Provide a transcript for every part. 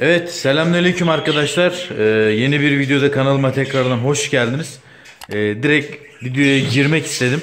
Evet selamünaleyküm arkadaşlar. Ee, yeni bir videoda kanalıma tekrardan hoş geldiniz. Ee, direkt videoya girmek istedim.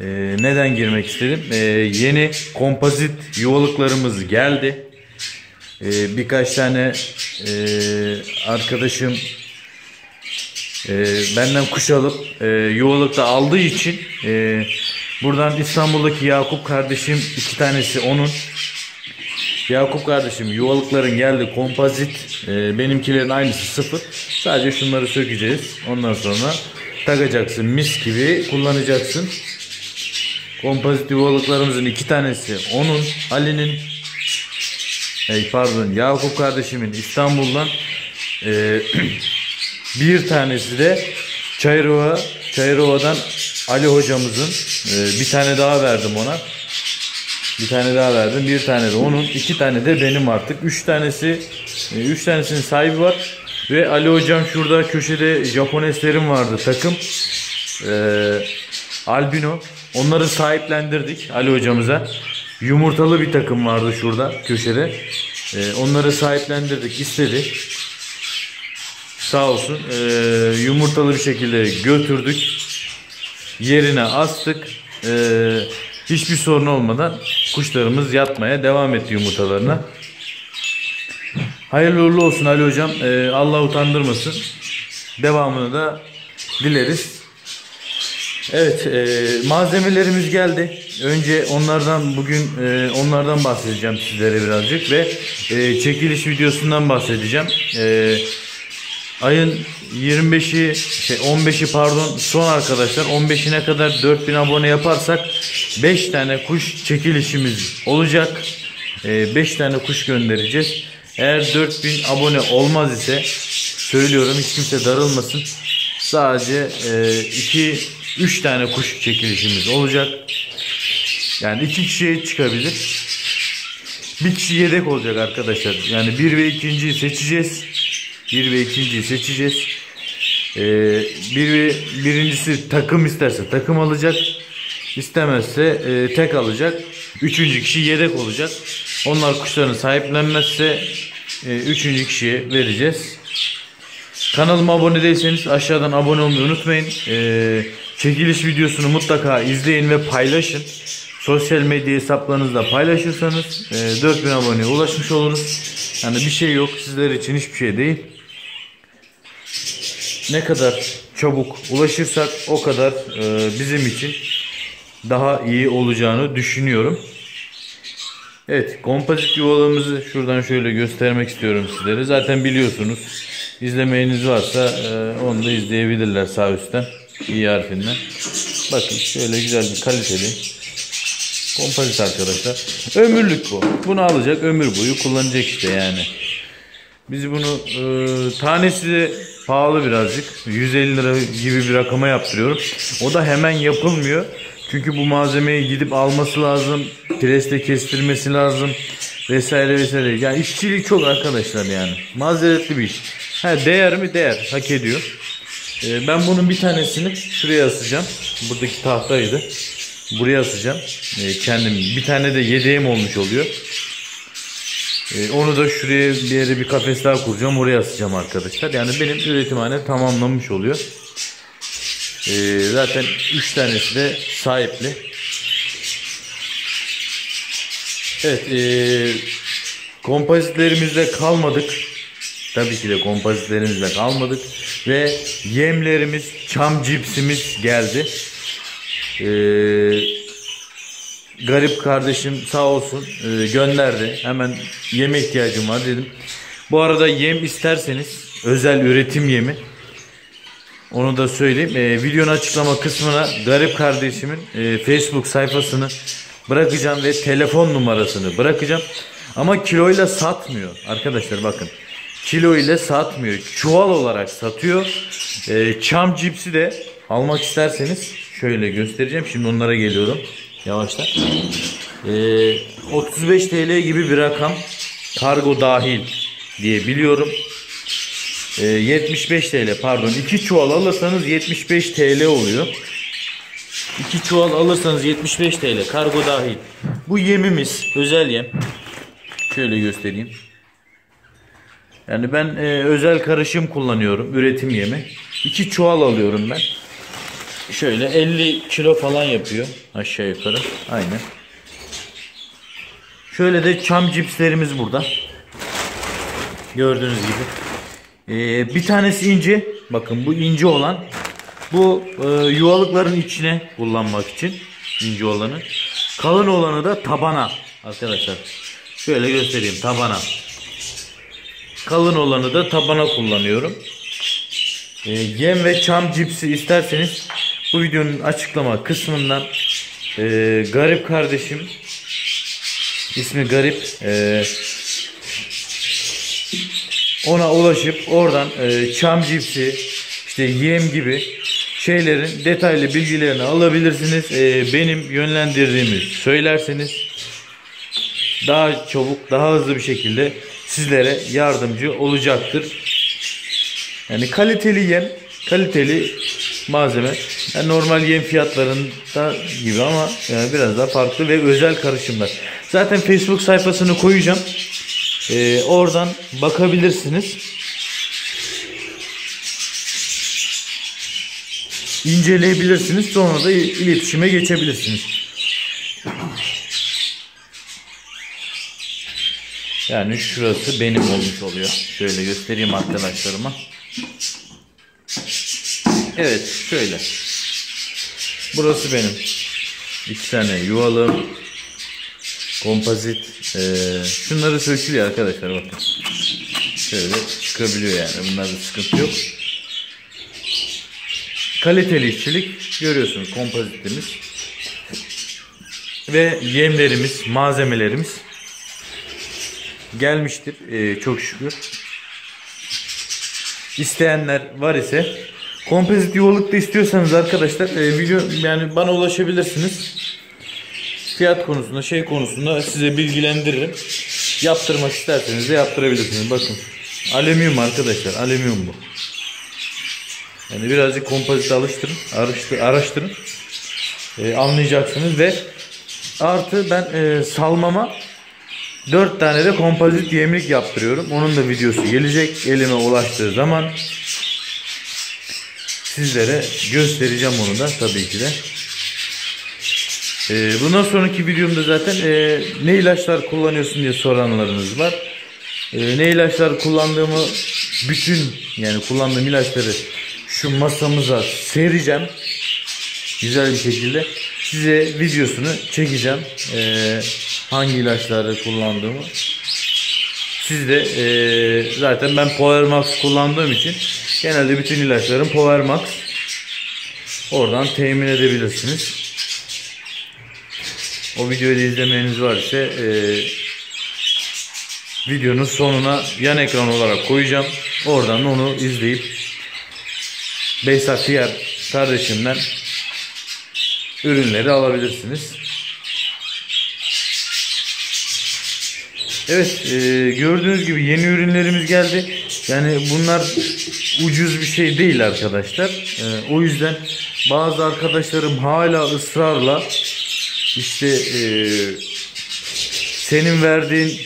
Ee, neden girmek istedim? Ee, yeni kompozit yuvalıklarımız geldi. Ee, birkaç tane e, arkadaşım e, benden kuş alıp e, yuvalıkta aldığı için e, buradan İstanbul'daki Yakup kardeşim iki tanesi onun Yakup kardeşim yuvalıkların geldi kompozit. Ee, benimkilerin aynısı sıfır. Sadece şunları sökeceğiz. Ondan sonra takacaksın mis gibi kullanacaksın. Kompozit yuvalıklarımızın iki tanesi onun Ali'nin Ey pardon Yakup kardeşimin İstanbul'dan ee, bir tanesi de Çayırova Çayırova'dan Ali hocamızın ee, bir tane daha verdim ona. Bir tane daha verdim. Bir tane de onun. iki tane de benim artık. Üç tanesi e, üç tanesinin sahibi var. Ve Ali hocam şurada köşede Japoneslerim vardı takım. Ee, albino. Onları sahiplendirdik Ali hocamıza. Yumurtalı bir takım vardı şurada köşede. Ee, onları sahiplendirdik istedi. Sağ olsun. Ee, yumurtalı bir şekilde götürdük. Yerine astık. Ee, hiçbir sorun olmadan kuşlarımız yatmaya devam etti yumurtalarına. Hayırlı uğurlu olsun Ali hocam. Ee, Allah utandırmasın. Devamını da dileriz. Evet, e, malzemelerimiz geldi. Önce onlardan bugün e, onlardan bahsedeceğim sizlere birazcık ve e, çekiliş videosundan bahsedeceğim. E, ayın 25'i şey 15'i pardon son arkadaşlar 15'ine kadar 4000 abone yaparsak 5 tane kuş çekilişimiz olacak. 5 tane kuş göndereceğiz. Eğer 4000 abone olmaz ise söylüyorum hiç kimse darılmasın. Sadece 2 3 tane kuş çekilişimiz olacak. Yani 2 kişiye çıkabilir. Bir kişi yedek olacak arkadaşlar. Yani 1 ve 2.yi seçeceğiz. 1 ve 2.yi seçeceğiz. Ee, bir ve birincisi takım isterse takım alacak. İstemezse e, tek alacak. Üçüncü kişi yedek olacak. Onlar kuşlarını sahiplenmezse e, üçüncü kişiye vereceğiz. Kanalıma abone değilseniz aşağıdan abone olmayı unutmayın. E, çekiliş videosunu mutlaka izleyin ve paylaşın. Sosyal medya hesaplarınızda paylaşırsanız e, 4000 aboneye ulaşmış oluruz. Yani bir şey yok sizler için hiçbir şey değil. Ne kadar çabuk ulaşırsak o kadar e, bizim için daha iyi olacağını düşünüyorum. Evet kompozit yuvalığımızı şuradan şöyle göstermek istiyorum sizlere. Zaten biliyorsunuz. İzlemeyiniz varsa e, onu da izleyebilirler sağ üstten. İyi harfinden. Bakın şöyle güzel bir kaliteli kompozit arkadaşlar. Ömürlük bu. Bunu alacak ömür boyu kullanacak işte yani. Biz bunu e, tanesi de pahalı birazcık. 150 lira gibi bir rakama yaptırıyorum. O da hemen yapılmıyor. Çünkü bu malzemeyi gidip alması lazım. Presle kestirmesi lazım. Vesaire vesaire. Yani işçilik çok arkadaşlar yani. Mazeretli bir iş. Ha, değer mi? Değer. Hak ediyor. Ee, ben bunun bir tanesini şuraya asacağım. Buradaki tahtaydı. Buraya asacağım. Ee, kendim. Bir tane de yedeğim olmuş oluyor. Ee, onu da şuraya bir yere bir kafes daha kuracağım. Oraya asacağım arkadaşlar. Yani benim üretimhane tamamlamış oluyor. Ee, zaten 3 tanesi de sahipli. Evet. E, kompozitlerimizde kalmadık. Tabii ki de kompozitlerimizde kalmadık. Ve yemlerimiz, çam cipsimiz geldi. Eee garip kardeşim sağ olsun e, gönderdi. Hemen yeme ihtiyacım var dedim. Bu arada yem isterseniz özel üretim yemi. Onu da söyleyeyim. E, videonun açıklama kısmına garip kardeşimin e, Facebook sayfasını bırakacağım ve telefon numarasını bırakacağım. Ama kiloyla satmıyor. Arkadaşlar bakın. Kilo ile satmıyor. Çuval olarak satıyor. E, çam cipsi de almak isterseniz şöyle göstereceğim. Şimdi onlara geliyorum. Yavaştan. Ee, 35 TL gibi bir rakam. Kargo dahil diye biliyorum. Ee, 75 TL pardon. 2 çuval alırsanız 75 TL oluyor. 2 çuval alırsanız 75 TL kargo dahil. Bu yemimiz özel yem. Şöyle göstereyim. Yani ben e, özel karışım kullanıyorum. Üretim yemi. İki çuval alıyorum ben. Şöyle 50 kilo falan yapıyor aşağı yukarı. Aynen. Şöyle de çam cipslerimiz burada. Gördüğünüz gibi. Ee, bir tanesi ince. Bakın bu ince olan. Bu e, yuvalıkların içine kullanmak için ince olanı. Kalın olanı da tabana arkadaşlar. Şöyle göstereyim tabana. Kalın olanı da tabana kullanıyorum. Ee, yem ve çam cipsi isterseniz bu videonun açıklama kısmından e, garip kardeşim ismi garip e, ona ulaşıp oradan e, çam cipsi işte yem gibi şeylerin detaylı bilgilerini alabilirsiniz. E, benim yönlendirdiğimi söylerseniz daha çabuk daha hızlı bir şekilde sizlere yardımcı olacaktır. Yani kaliteli yem, kaliteli malzeme. Yani normal yem fiyatlarında gibi ama yani biraz daha farklı ve özel karışımlar. Zaten Facebook sayfasını koyacağım. Ee, oradan bakabilirsiniz. İnceleyebilirsiniz. Sonra da iletişime geçebilirsiniz. Yani şurası benim olmuş oluyor. Şöyle göstereyim arkadaşlarıma. Evet şöyle. Burası benim. İki tane yuvalım. Kompozit. Ee, şunları sökülüyor arkadaşlar bakın. Şöyle çıkabiliyor yani. Bunlarda sıkıntı yok. Kaliteli işçilik görüyorsunuz kompozitimiz. Ve yemlerimiz, malzemelerimiz gelmiştir. Ee, çok şükür. İsteyenler var ise kompozit yuvalık da istiyorsanız arkadaşlar e, video yani bana ulaşabilirsiniz. Fiyat konusunda şey konusunda size bilgilendiririm. Yaptırmak isterseniz de yaptırabilirsiniz. Bakın. Alüminyum arkadaşlar. Alüminyum bu. Yani birazcık kompozit alıştırın. Araştır, araştırın. E, anlayacaksınız ve artı ben e, salmama 4 tane de kompozit yemlik yaptırıyorum. Onun da videosu gelecek. Elime ulaştığı zaman sizlere göstereceğim onu da tabii ki de. Ee, bundan sonraki videomda zaten e, ne ilaçlar kullanıyorsun diye soranlarınız var. E, ne ilaçlar kullandığımı bütün yani kullandığım ilaçları şu masamıza sereceğim. Güzel bir şekilde size videosunu çekeceğim. E, hangi ilaçları kullandığımı. Siz de e, zaten ben Power Max kullandığım için genelde bütün ilaçlarım Power Max. Oradan temin edebilirsiniz. O videoyu da izlemeniz var ise e, videonun sonuna yan ekran olarak koyacağım. Oradan onu izleyip Beysat diğer kardeşimden ürünleri alabilirsiniz. Evet e, gördüğünüz gibi yeni ürünlerimiz geldi. Yani bunlar ucuz bir şey değil arkadaşlar. E, o yüzden bazı arkadaşlarım hala ısrarla işte e, senin verdiğin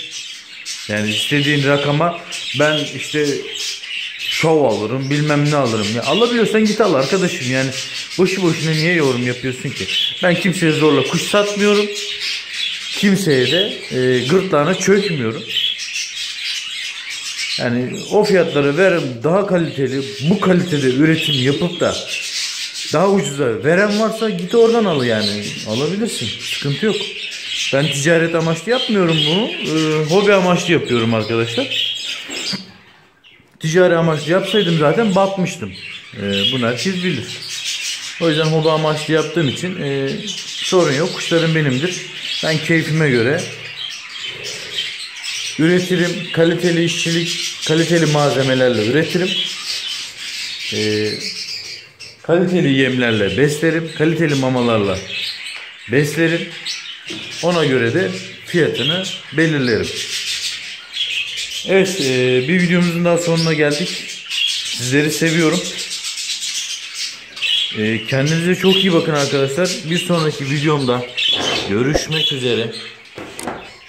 yani istediğin rakama ben işte şov alırım bilmem ne alırım. Ya alabiliyorsan git al arkadaşım yani boşu boşuna niye yorum yapıyorsun ki? Ben kimseye zorla kuş satmıyorum. Kimseye de e, gırtlağına çökmüyorum. Yani o fiyatları ver daha kaliteli bu kalitede üretim yapıp da daha ucuza veren varsa git oradan al yani. Alabilirsin. Sıkıntı yok. Ben ticaret amaçlı yapmıyorum bunu. Ee, hobi amaçlı yapıyorum arkadaşlar. Ticari amaçlı yapsaydım zaten batmıştım. Ee, bunu herkes bilir. O yüzden hobi amaçlı yaptığım için e, sorun yok. Kuşlarım benimdir. Ben keyfime göre üretirim. Kaliteli işçilik, kaliteli malzemelerle üretirim. Ee, kaliteli yemlerle beslerim. Kaliteli mamalarla beslerim. Ona göre de fiyatını belirlerim. Evet e, bir videomuzun daha sonuna geldik. Sizleri seviyorum. E, kendinize çok iyi bakın arkadaşlar. Bir sonraki videomda görüşmek üzere.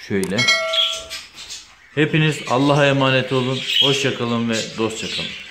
Şöyle. Hepiniz Allah'a emanet olun. Hoşça kalın ve dostça kalın.